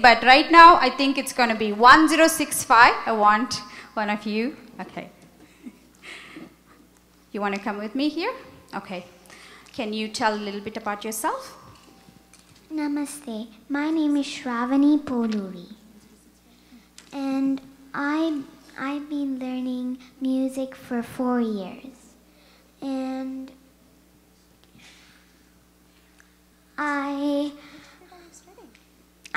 But right now, I think it's going to be 1065. I want one of you. Okay. You want to come with me here? Okay. Can you tell a little bit about yourself? Namaste. My name is Shravani Poluri. And I I've been learning music for 4 years. And I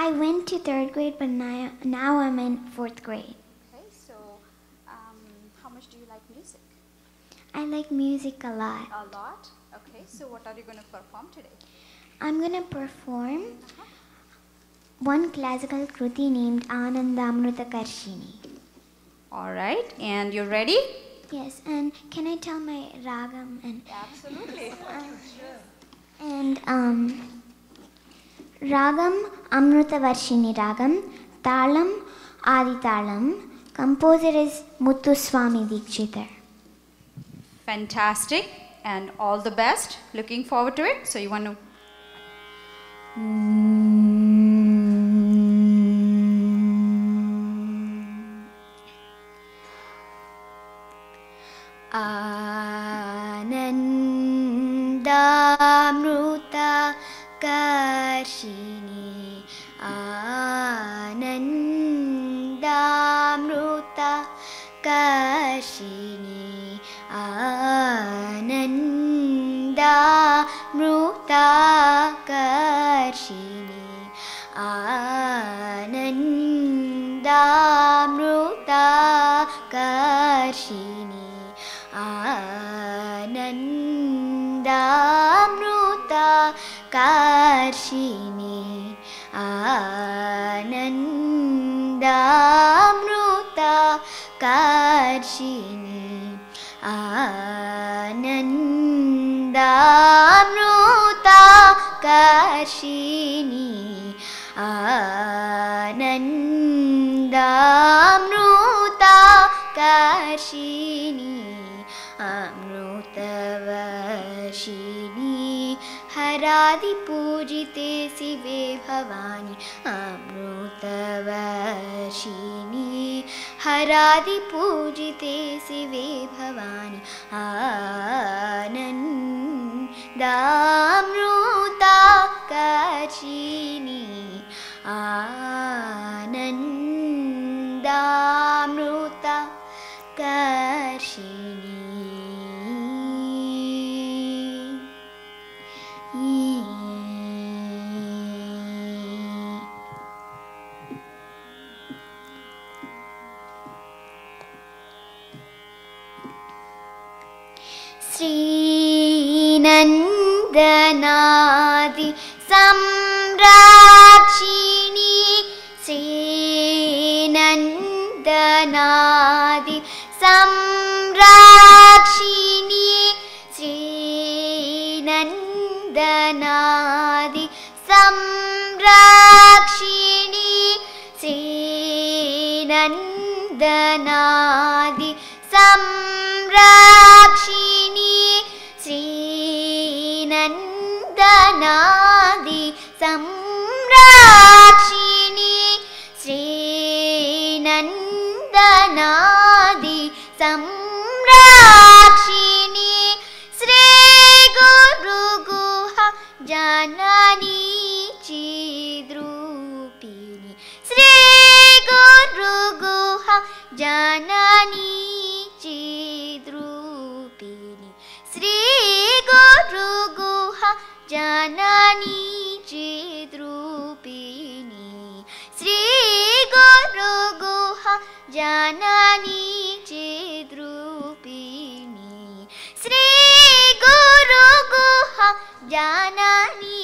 I went to 3rd grade but now, now I'm in 4th grade. Okay, so um, how much do you like music? I like music a lot. A lot. Okay, so what are you going to perform today? I'm going to perform one classical kruti named Anandamruta Karshini. All right, and you're ready? Yes, and can I tell my ragam and Absolutely. and um ராகம் அம்ருதவர்ஷினி ராகம் தாளம் ஆதிதாளம் composer is Muthuswami Dikshitar. Fantastic and all the best. Looking forward to it. So you want to. Mm. कर्षिणि आनन्दामृता कर्षिणि आनन्दामृता कर्षिणि आनन्दामृता कर्षिणि कर्षिणि आनन्दामृता कर्षिणि आनन्दामृता कर्षिणि आनन्दामृता कर्षिणि अमृतवर्षिणि हरादिपूजिते शिवे भवानि अमृतवर्षिणि। हरादिपूजिते शिवे भवानि आनन्दामृता श्रीनन्दना अनादि संक्षिणि श्रीनन्दनादि चिद्रूपिणि श्रीगुरुगुह जननी चिद्रूपिणि श्रीगुरुगुह जननी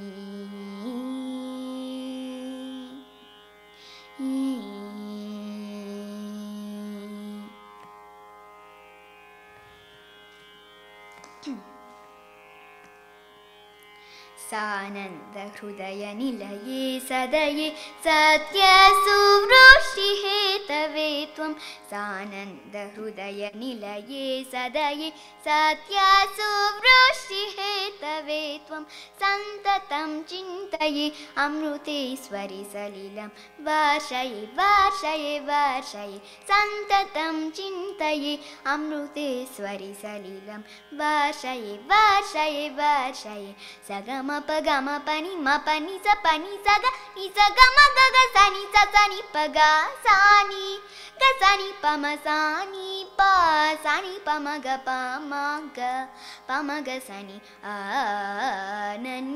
आनन्द सानन्दहृदयनिलये सदये सत्यसुवृष्टिहेतवे त्वं। सानन्दहृदयनिलये सदये सत्यसुवृष्टिहेतवे त्वं। सन्ततं चिन्तये अमृतेश्वरि सलिलं। वर्षये वर्षये वर्षये। सन्ततं चिन्तये अमृतेश्वरि सलिलं। वर्षये वर्षये वर्षये। सगम प गम पनि म पनि स पनि स ग नि स ग म ग ग स नि स स नि प ग सा नि ग स नि प म सा नि प सा नि प म ग प म ग प म ग स नि आनन्दामृता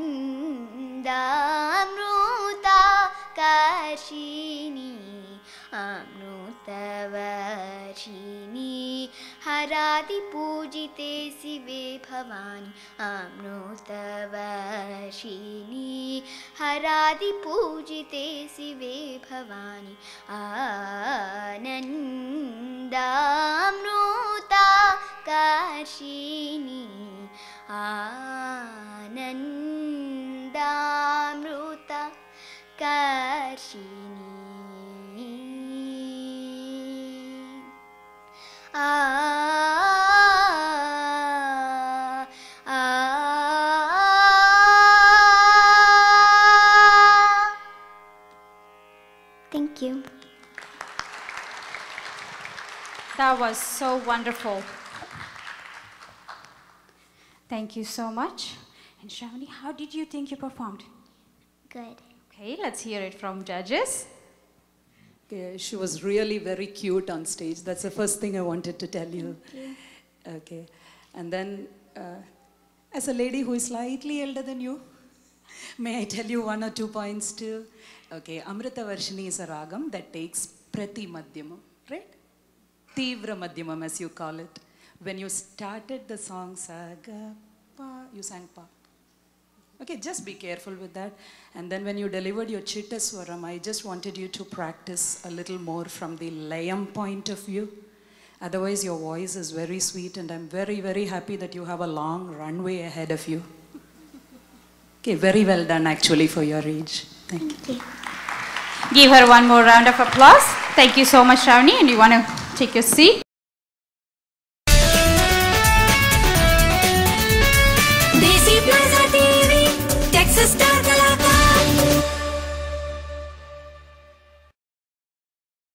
काशिनी अमृतवर्षिणी। हरादिपूजिते शिवे भवानि अमृतवर्षिणी हरादिपूजिते शिवे भवानि। आनन्दामृता काशिनी आनन्दामृता काशिनी Thank you. That was so wonderful. Thank you so much. And Shravani, how did you think you performed? Good. Okay, let's hear it from judges. Okay, she was really very cute on stage. That's the first thing I wanted to tell you. Okay. And then, uh, as a lady who is slightly elder than you, may I tell you one or two points too? Okay, Amrita Varshini is a ragam that takes Prati Madhyamam, right? Tivra Madhyamam, as you call it. When you started the song Saga Pa, you sang Pa. Okay, just be careful with that. And then when you delivered your Chitta Swaram, I just wanted you to practice a little more from the Layam point of view. Otherwise, your voice is very sweet, and I'm very, very happy that you have a long runway ahead of you. Okay, very well done actually for your age. Thank you. Give her one more round of applause. Thank you so much, Shravani. And you want to take your seat?